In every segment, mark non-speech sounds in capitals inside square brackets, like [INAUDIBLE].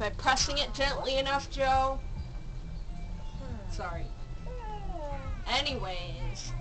By pressing it gently enough, Joe. Sorry. Hmm. Anyways.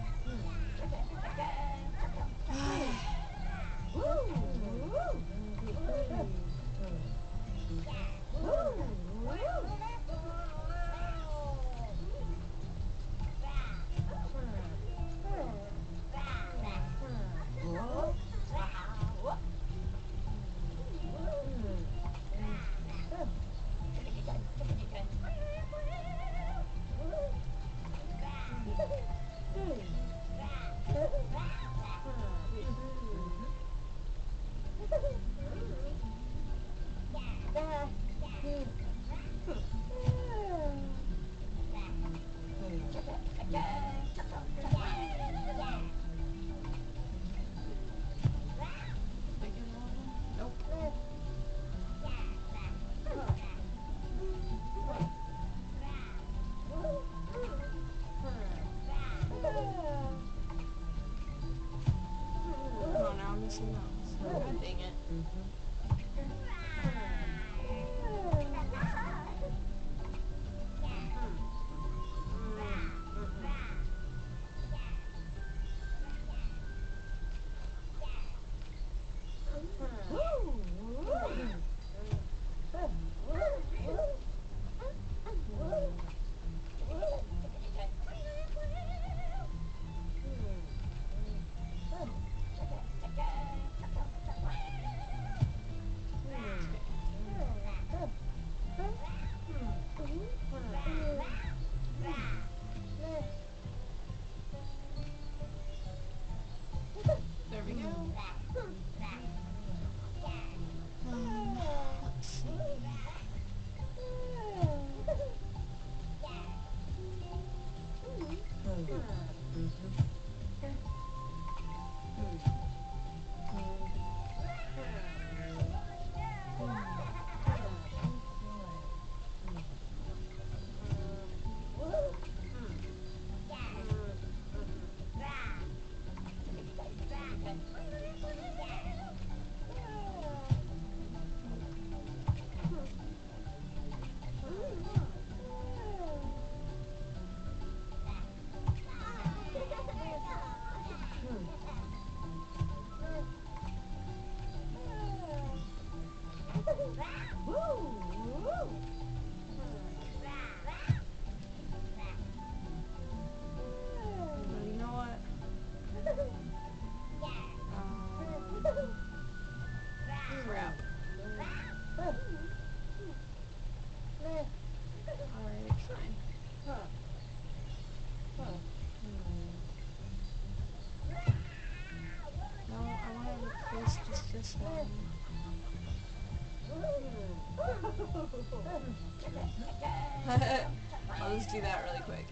I'll just do that really quick.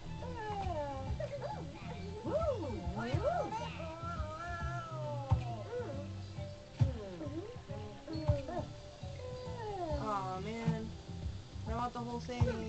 Oh man. I want the whole thing.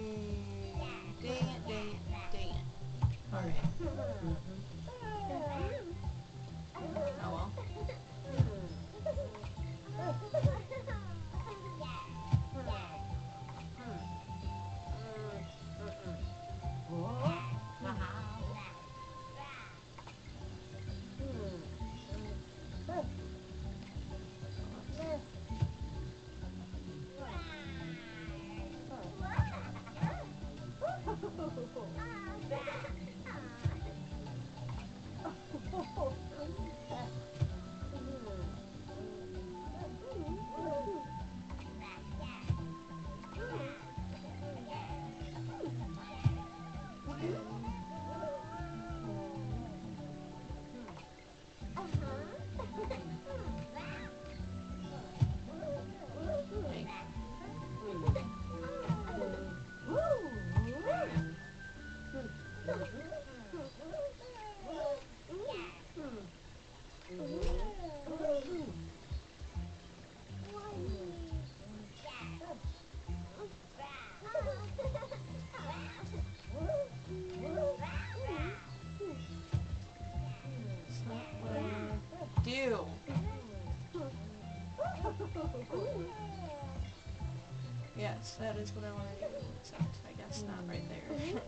Yes, that is what I want to do, except I guess not right there. Mm-hmm. [LAUGHS]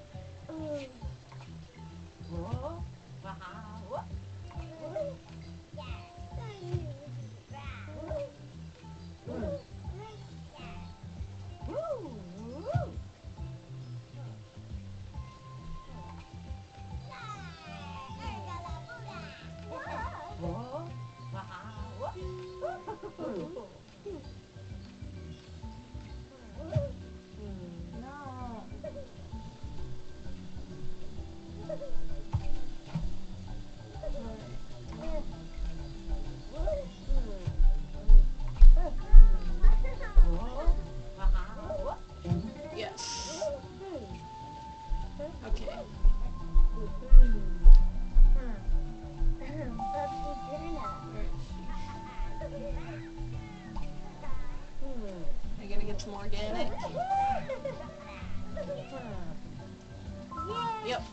Um, Get some organic. Yep.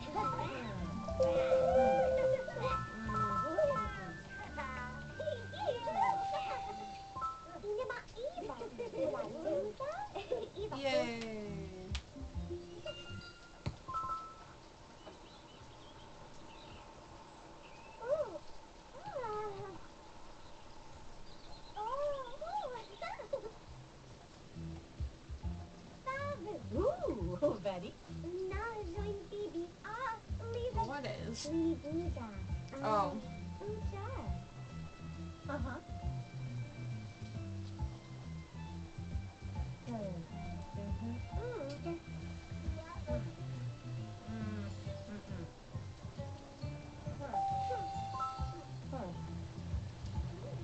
What is? Oh. Oh. Uh-huh.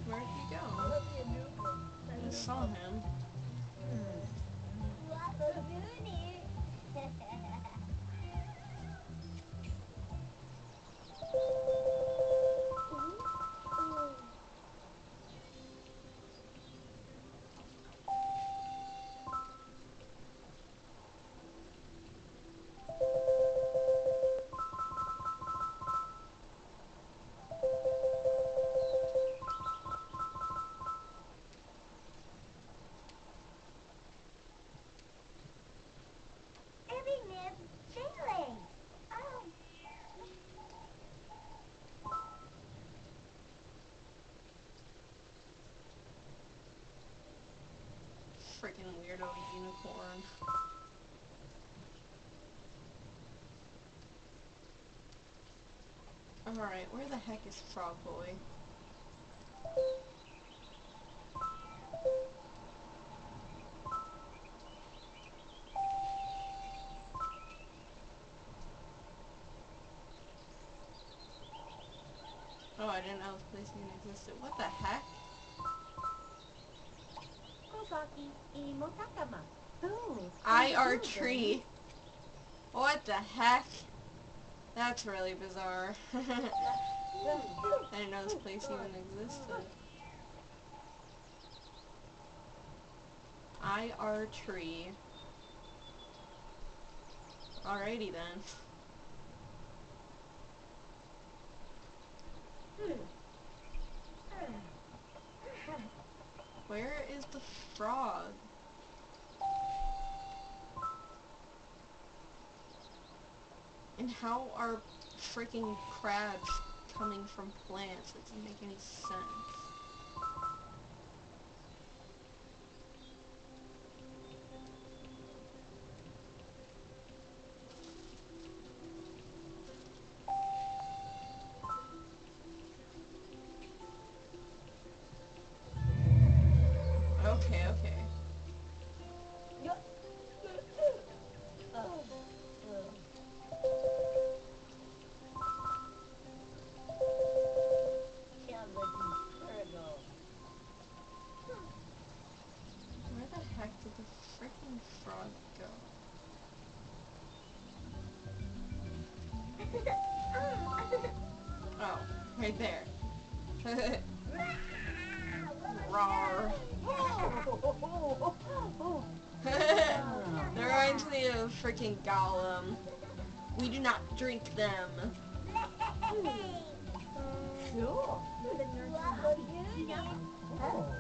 Where'd he go? I just saw him. Unicorn. Alright, where the heck is Frog Boy? Oh, I didn't know this place even existed. What the heck? Oh, I are tree. What the heck? That's really bizarre. [LAUGHS] I didn't know this place even existed. I are tree. Alrighty then. Hmm. Where is the frog? And how are freaking crabs coming from plants? That doesn't make any sense. Right there. [LAUGHS] Rawr. [LAUGHS] They're going to the uh, freaking golem. We do not drink them. Cool.